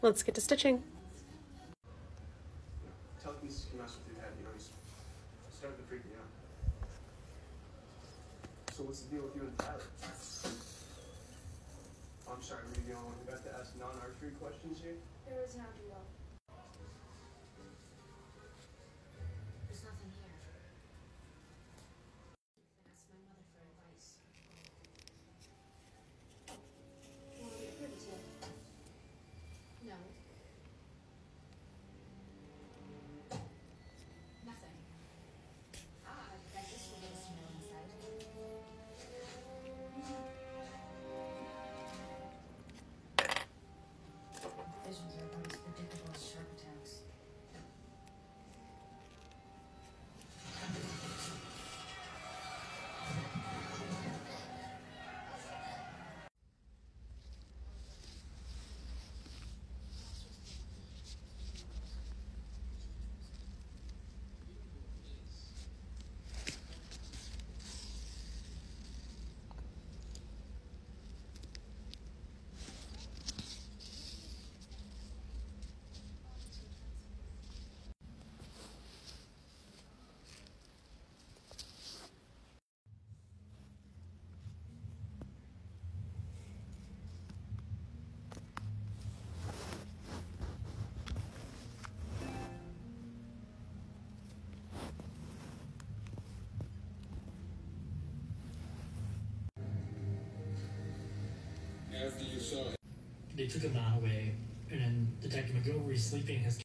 Let's get to stitching. Telekinesis can mess with your head, you know, he's starting to freak me out. So what's the deal with you and Tyler? I'm sorry, were you the only one who got to ask non-archery questions here? There is no deal. After you saw him. They took him away, and then Detective McGilvery sleeping his